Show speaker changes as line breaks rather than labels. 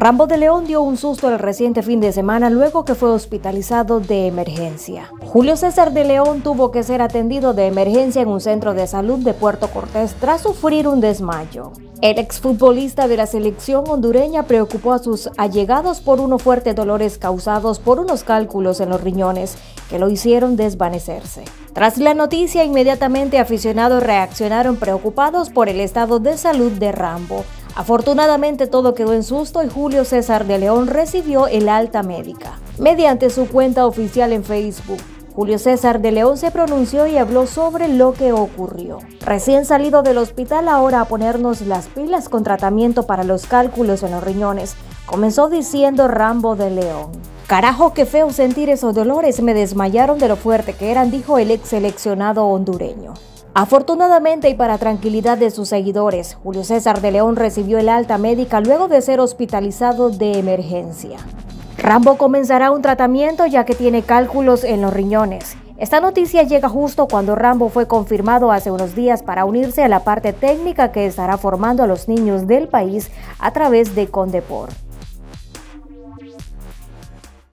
Rambo de León dio un susto el reciente fin de semana luego que fue hospitalizado de emergencia. Julio César de León tuvo que ser atendido de emergencia en un centro de salud de Puerto Cortés tras sufrir un desmayo. El exfutbolista de la selección hondureña preocupó a sus allegados por unos fuertes dolores causados por unos cálculos en los riñones que lo hicieron desvanecerse. Tras la noticia, inmediatamente aficionados reaccionaron preocupados por el estado de salud de Rambo, Afortunadamente todo quedó en susto y Julio César de León recibió el alta médica. Mediante su cuenta oficial en Facebook, Julio César de León se pronunció y habló sobre lo que ocurrió. Recién salido del hospital ahora a ponernos las pilas con tratamiento para los cálculos en los riñones, comenzó diciendo Rambo de León. Carajo, qué feo sentir esos dolores, me desmayaron de lo fuerte que eran, dijo el ex seleccionado hondureño. Afortunadamente y para tranquilidad de sus seguidores, Julio César de León recibió el alta médica luego de ser hospitalizado de emergencia. Rambo comenzará un tratamiento ya que tiene cálculos en los riñones. Esta noticia llega justo cuando Rambo fue confirmado hace unos días para unirse a la parte técnica que estará formando a los niños del país a través de Condepor.